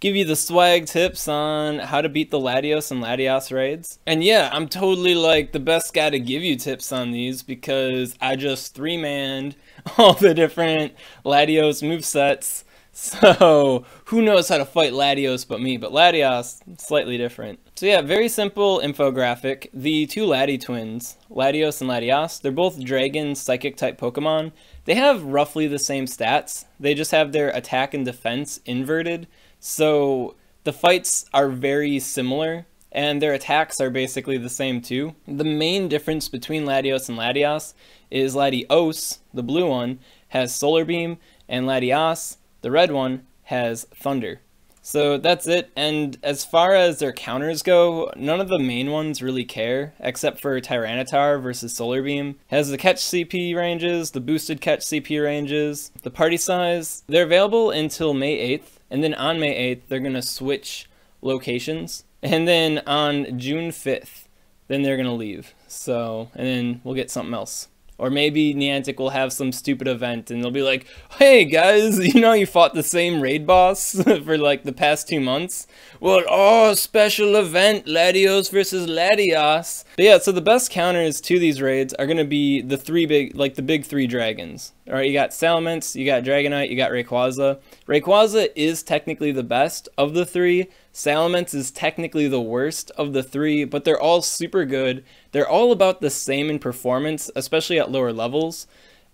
give you the swag tips on how to beat the Latios and Latias raids. And yeah, I'm totally like the best guy to give you tips on these because I just three-manned all the different Latios movesets. So who knows how to fight Latios but me, but Latios, slightly different. So yeah, very simple infographic. The two Lati twins, Latios and Latias, they're both dragon psychic type Pokemon. They have roughly the same stats. They just have their attack and defense inverted. So the fights are very similar and their attacks are basically the same too. The main difference between Latios and Latias is Latios, the blue one, has Solar Beam, and Latias, the red one, has Thunder. So that's it, and as far as their counters go, none of the main ones really care, except for Tyranitar versus Solar Beam. Has the catch CP ranges, the boosted catch CP ranges, the party size. They're available until May 8th, and then on May 8th, they're going to switch locations. And then on June 5th, then they're going to leave. So, and then we'll get something else. Or maybe Niantic will have some stupid event and they'll be like, hey guys, you know you fought the same raid boss for like the past two months? Well, oh, special event, Latios versus Latias. But yeah, so the best counters to these raids are going to be the three big, like the big three dragons. All right, you got Salamence, you got Dragonite, you got Rayquaza. Rayquaza is technically the best of the three, Salamence is technically the worst of the three, but they're all super good. They're all about the same in performance, especially at lower levels.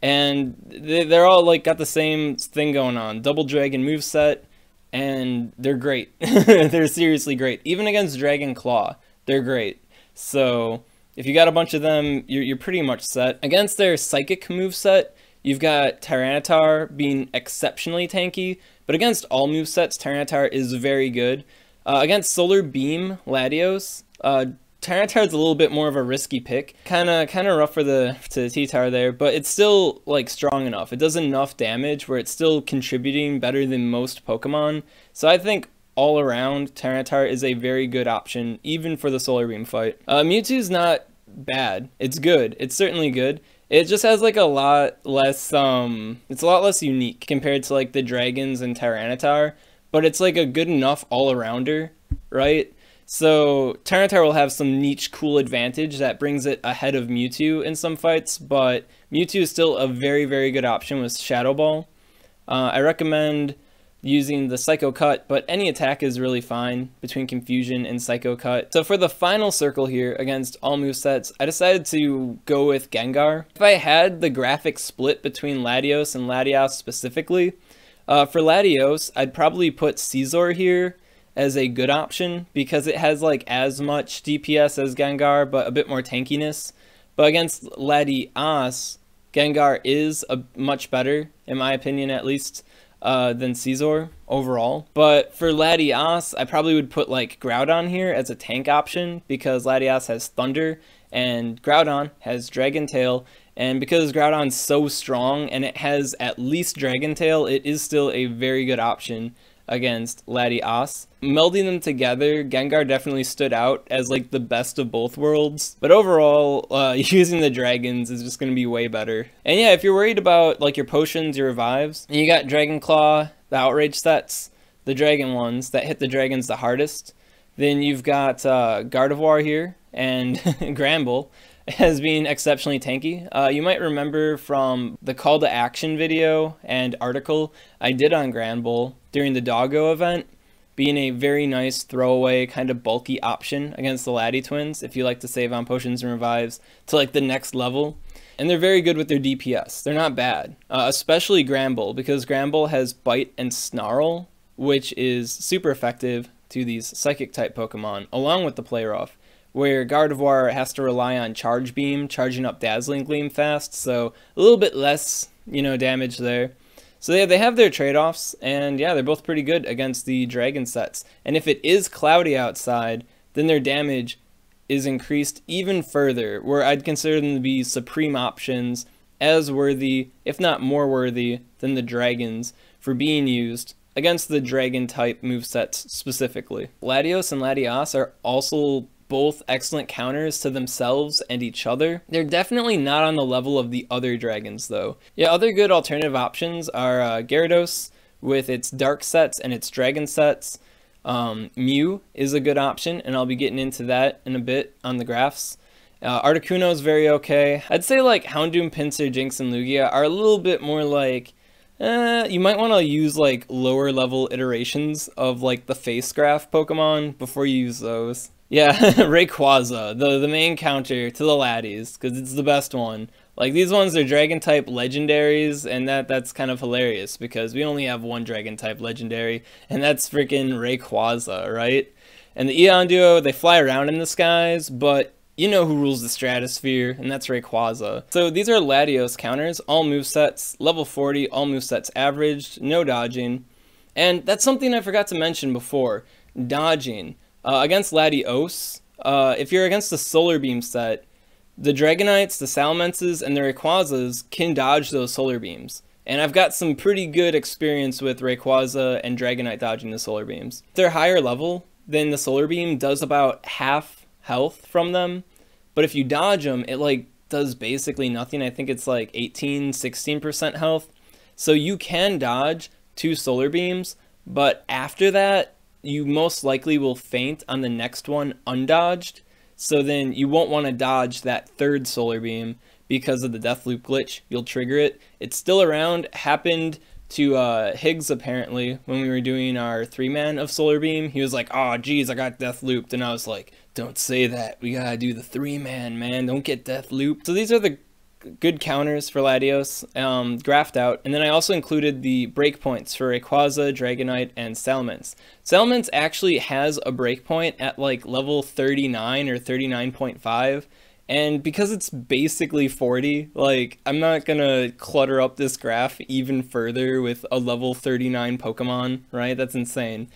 And they're all like got the same thing going on. Double Dragon move set, and they're great. they're seriously great. Even against Dragon Claw, they're great. So if you got a bunch of them, you're, you're pretty much set. Against their Psychic move set, you've got Tyranitar being exceptionally tanky, but against all move sets, Tyranitar is very good. Uh, against Solar Beam Latios, uh, Tyranitar is a little bit more of a risky pick. Kind of kind of rough for the to T-Tar there, but it's still like strong enough. It does enough damage where it's still contributing better than most Pokemon. So I think all around, Tyranitar is a very good option, even for the Solar Beam fight. Uh, Mewtwo's not bad. It's good. It's certainly good. It just has like a lot less, um, it's a lot less unique compared to like the Dragons and Tyranitar but it's like a good enough all-arounder, right? So Tyranitar will have some niche cool advantage that brings it ahead of Mewtwo in some fights, but Mewtwo is still a very, very good option with Shadow Ball. Uh, I recommend using the Psycho Cut, but any attack is really fine between Confusion and Psycho Cut. So for the final circle here against all movesets, I decided to go with Gengar. If I had the graphic split between Latios and Latias specifically, uh, for Latios, I'd probably put Scizor here as a good option because it has like as much DPS as Gengar, but a bit more tankiness. But against Latias, Gengar is a much better, in my opinion at least, uh, than Scizor overall. But for Latias, I probably would put like Groudon here as a tank option because Latias has Thunder and Groudon has Dragon Tail and because Groudon's so strong and it has at least Dragon Tail, it is still a very good option against Latias. Melding them together, Gengar definitely stood out as like the best of both worlds. But overall, uh, using the dragons is just going to be way better. And yeah, if you're worried about like your potions, your revives, you got Dragon Claw, the Outrage sets, the dragon ones that hit the dragons the hardest, then you've got uh, Gardevoir here and Granbull as being exceptionally tanky. Uh, you might remember from the call to action video and article I did on Granbull during the Doggo event, being a very nice throwaway kind of bulky option against the Lati twins if you like to save on potions and revives to like the next level. And they're very good with their DPS. They're not bad, uh, especially Granbull because Granbull has Bite and Snarl, which is super effective to these Psychic type Pokemon, along with the Play Rough where Gardevoir has to rely on Charge Beam, charging up Dazzling Gleam fast, so a little bit less, you know, damage there. So yeah, they have their trade-offs, and yeah, they're both pretty good against the Dragon sets. And if it is cloudy outside, then their damage is increased even further, where I'd consider them to be supreme options, as worthy, if not more worthy, than the Dragons for being used against the Dragon type movesets specifically. Latios and Latias are also both excellent counters to themselves and each other. They're definitely not on the level of the other dragons though. Yeah, other good alternative options are uh, Gyarados with its dark sets and its dragon sets. Um, Mew is a good option, and I'll be getting into that in a bit on the graphs. Uh, Articuno is very okay. I'd say like Houndoom, Pinsir, Jynx, and Lugia are a little bit more like, uh, you might want to use like lower level iterations of like the face graph Pokemon before you use those. Yeah, Rayquaza, the, the main counter to the Latios, because it's the best one. Like these ones are dragon type legendaries, and that that's kind of hilarious because we only have one dragon type legendary, and that's freaking Rayquaza, right? And the Eon duo, they fly around in the skies, but you know who rules the stratosphere, and that's Rayquaza. So these are Latios counters, all movesets, level 40, all movesets averaged, no dodging. And that's something I forgot to mention before, dodging. Uh, against Latios, uh, if you're against the Solar Beam set, the Dragonites, the Salamences, and the Rayquazas can dodge those Solar Beams. And I've got some pretty good experience with Rayquaza and Dragonite dodging the Solar Beams. They're higher level than the Solar Beam does about half health from them. But if you dodge them, it like does basically nothing. I think it's like 18, 16% health. So you can dodge two Solar Beams, but after that, you most likely will faint on the next one undodged. So then you won't want to dodge that third solar beam because of the death loop glitch. You'll trigger it. It's still around. Happened to uh, Higgs apparently when we were doing our three man of solar beam. He was like, "Oh, geez, I got death looped," and I was like, "Don't say that. We gotta do the three man, man. Don't get death looped." So these are the good counters for Latios, um, graphed out. And then I also included the breakpoints for Rayquaza, Dragonite, and Salamence. Salamence actually has a breakpoint at like level 39 or 39.5. And because it's basically 40, like, I'm not gonna clutter up this graph even further with a level 39 Pokemon, right? That's insane.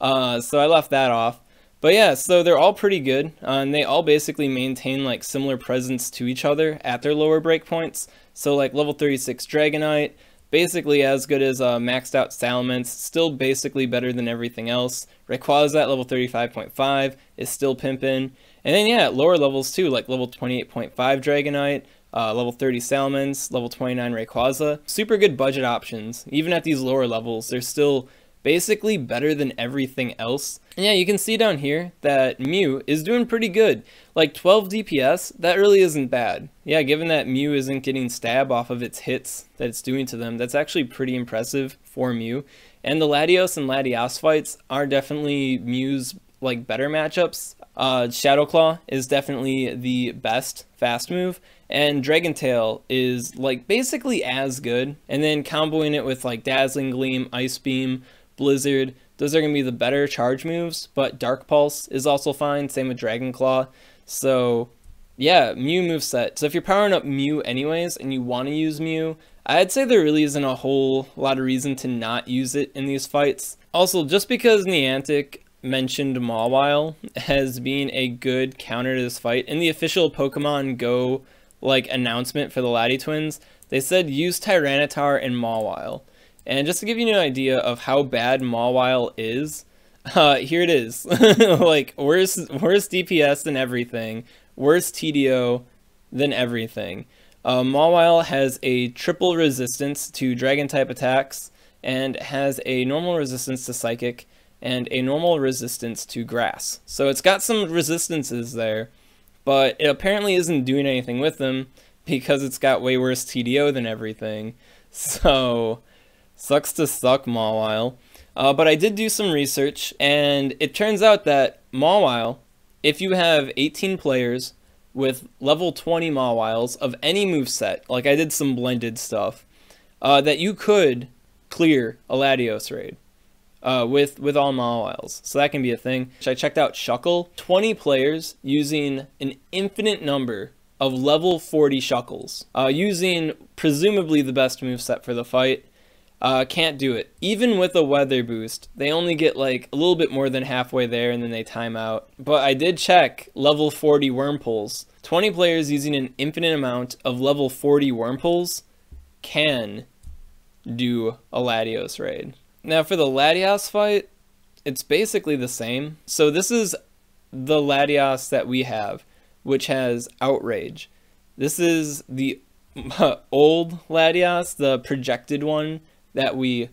Uh, so I left that off. But yeah, so they're all pretty good, uh, and they all basically maintain like similar presence to each other at their lower breakpoints. So like level 36 Dragonite, basically as good as uh, maxed out Salamence, still basically better than everything else. Rayquaza at level 35.5 is still pimping. And then yeah, at lower levels too, like level 28.5 Dragonite, uh, level 30 Salamence, level 29 Rayquaza. Super good budget options. Even at these lower levels, they're still basically better than everything else. And yeah, you can see down here that Mew is doing pretty good. Like 12 DPS, that really isn't bad. Yeah, given that Mew isn't getting stab off of its hits that it's doing to them, that's actually pretty impressive for Mew. And the Latios and Latias fights are definitely Mew's like better matchups. Uh, Shadow Claw is definitely the best fast move, and Dragon Tail is like basically as good. And then comboing it with like Dazzling Gleam, Ice Beam, Blizzard. Those are going to be the better charge moves, but Dark Pulse is also fine. Same with Dragon Claw. So, yeah, Mew moveset. So if you're powering up Mew anyways and you want to use Mew, I'd say there really isn't a whole lot of reason to not use it in these fights. Also, just because Niantic mentioned Mawile as being a good counter to this fight, in the official Pokemon Go like announcement for the Lati Twins, they said use Tyranitar and Mawile. And just to give you an idea of how bad Mawile is, uh, here it is. like, worse, worse DPS than everything, worse TDO than everything. Uh, Mawile has a triple resistance to dragon type attacks and has a normal resistance to psychic and a normal resistance to grass. So it's got some resistances there, but it apparently isn't doing anything with them because it's got way worse TDO than everything. So Sucks to suck, Mawile. Uh, but I did do some research, and it turns out that Mawile, if you have 18 players with level 20 Mawiles of any move set, like I did some blended stuff, uh, that you could clear a Latios raid uh, with with all Mawiles. So that can be a thing. I checked out Shuckle. 20 players using an infinite number of level 40 Shuckles, uh, using presumably the best move set for the fight. Uh, can't do it. Even with a weather boost, they only get like a little bit more than halfway there and then they time out. But I did check level 40 Wurmples. 20 players using an infinite amount of level 40 Wurmples can do a Latios raid. Now for the Latias fight, it's basically the same. So this is the Latias that we have, which has Outrage. This is the old Latias, the projected one that we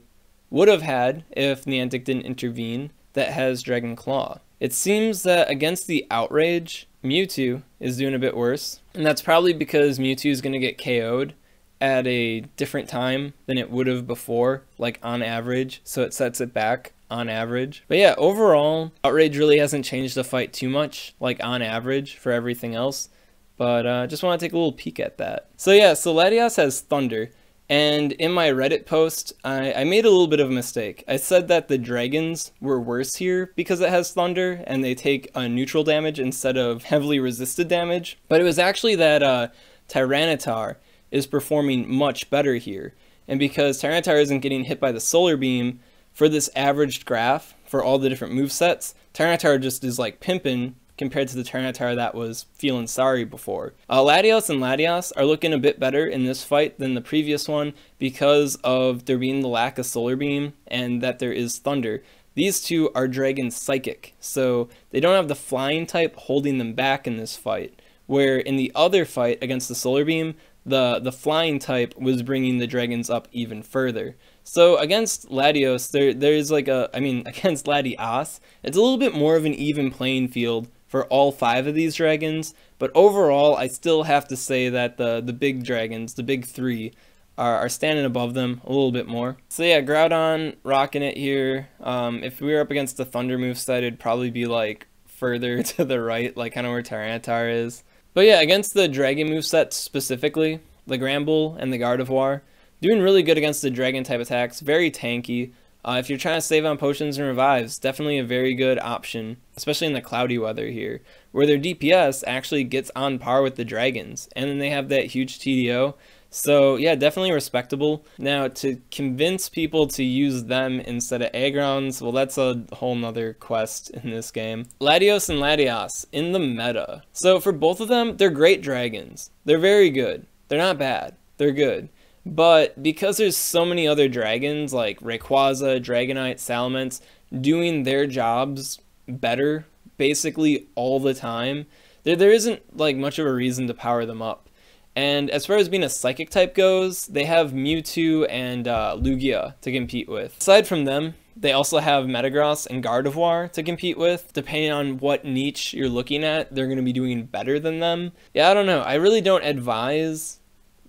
would have had if Niantic didn't intervene that has Dragon Claw. It seems that against the Outrage, Mewtwo is doing a bit worse, and that's probably because Mewtwo is going to get KO'd at a different time than it would have before, like on average, so it sets it back on average. But yeah, overall, Outrage really hasn't changed the fight too much, like on average for everything else. But uh, just want to take a little peek at that. So yeah, so Latias has Thunder. And in my Reddit post, I, I, made a little bit of a mistake. I said that the dragons were worse here because it has thunder and they take a neutral damage instead of heavily resisted damage. But it was actually that uh, Tyranitar is performing much better here. And because Tyranitar isn't getting hit by the solar beam for this averaged graph for all the different move sets, Tyranitar just is like pimping compared to the Tyranitar that was feeling sorry before. Uh, Latios and Latias are looking a bit better in this fight than the previous one because of there being the lack of Solar Beam and that there is Thunder. These two are Dragon Psychic, so they don't have the Flying type holding them back in this fight. Where in the other fight against the Solar Beam, the, the Flying type was bringing the Dragons up even further. So against Latios, there there's like a, I mean, against Latias, it's a little bit more of an even playing field for all five of these dragons, but overall, I still have to say that the, the big dragons, the big three, are, are standing above them a little bit more. So yeah, Groudon rocking it here. Um, if we were up against the Thunder moveset, it'd probably be like further to the right, like kind of where Tyranitar is. But yeah, against the Dragon move moveset specifically, the Granbull and the Gardevoir, doing really good against the Dragon type attacks, very tanky. Uh, if you're trying to save on potions and revives, definitely a very good option, especially in the cloudy weather here, where their DPS actually gets on par with the dragons, and then they have that huge TDO. So yeah, definitely respectable. Now to convince people to use them instead of Agrons, well that's a whole nother quest in this game. Latios and Latias in the meta. So for both of them, they're great dragons. They're very good. They're not bad. They're good. But because there's so many other dragons like Rayquaza, Dragonite, Salamence doing their jobs better basically all the time, there, there isn't like much of a reason to power them up. And as far as being a psychic type goes, they have Mewtwo and uh, Lugia to compete with. Aside from them, they also have Metagross and Gardevoir to compete with. Depending on what niche you're looking at, they're going to be doing better than them. Yeah, I don't know. I really don't advise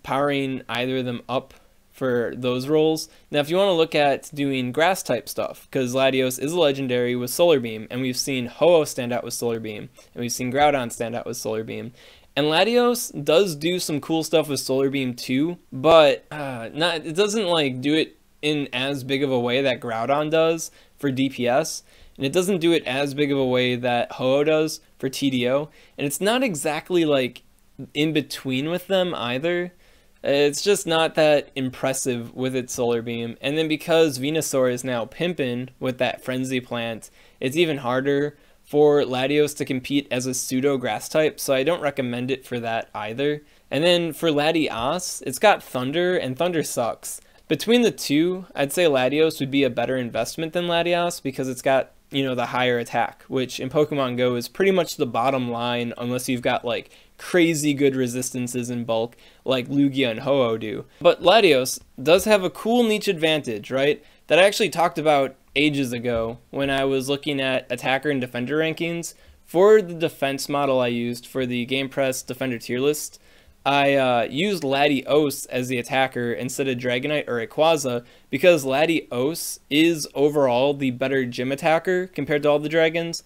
powering either of them up for those roles. Now, if you want to look at doing grass type stuff, because Latios is a legendary with Solar Beam, and we've seen Ho-Oh stand out with Solar Beam, and we've seen Groudon stand out with Solar Beam. And Latios does do some cool stuff with Solar Beam too, but uh, not it doesn't like do it in as big of a way that Groudon does for DPS, and it doesn't do it as big of a way that Ho-Oh does for TDO, and it's not exactly like in between with them either. It's just not that impressive with its solar beam. And then because Venusaur is now pimping with that frenzy plant, it's even harder for Latios to compete as a pseudo grass type, so I don't recommend it for that either. And then for Latias, it's got Thunder, and Thunder sucks. Between the two, I'd say Latios would be a better investment than Latias because it's got, you know, the higher attack, which in Pokemon Go is pretty much the bottom line unless you've got like crazy good resistances in bulk like Lugia and Ho-Oh do. But Latios does have a cool niche advantage, right? That I actually talked about ages ago when I was looking at attacker and defender rankings. For the defense model I used for the GamePress defender tier list, I uh, used Latios as the attacker instead of Dragonite or Rayquaza because Latios is overall the better gym attacker compared to all the dragons,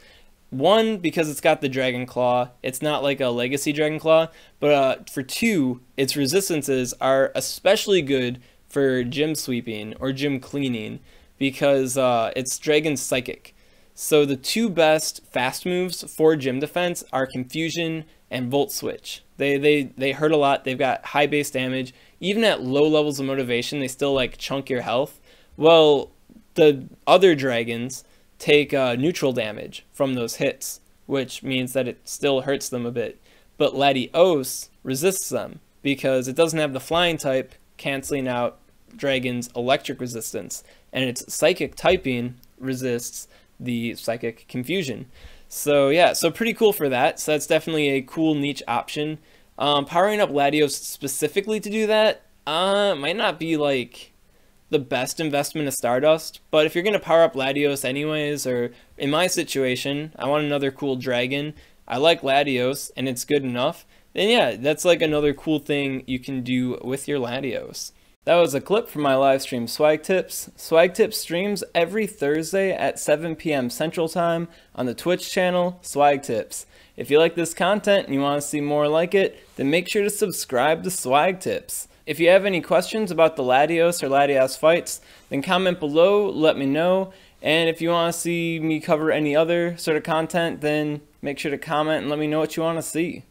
one, because it's got the Dragon Claw. It's not like a Legacy Dragon Claw. But uh, for two, its resistances are especially good for gym sweeping or gym cleaning because uh, it's Dragon Psychic. So the two best fast moves for gym defense are Confusion and Volt Switch. They, they, they hurt a lot. They've got high base damage. Even at low levels of motivation, they still like chunk your health. Well, the other dragons take uh, neutral damage from those hits, which means that it still hurts them a bit. But Latios resists them because it doesn't have the flying type canceling out Dragon's electric resistance, and its psychic typing resists the psychic confusion. So yeah, so pretty cool for that. So that's definitely a cool niche option. Um, powering up Latios specifically to do that uh, might not be like the best investment of Stardust, but if you're going to power up Latios anyways, or in my situation, I want another cool dragon, I like Latios and it's good enough, then yeah, that's like another cool thing you can do with your Latios. That was a clip from my live stream Swag Tips. Swag Tips streams every Thursday at 7 p.m. Central Time on the Twitch channel Swag Tips. If you like this content and you want to see more like it, then make sure to subscribe to Swag Tips. If you have any questions about the Latios or Latias fights, then comment below, let me know. And if you want to see me cover any other sort of content, then make sure to comment and let me know what you want to see.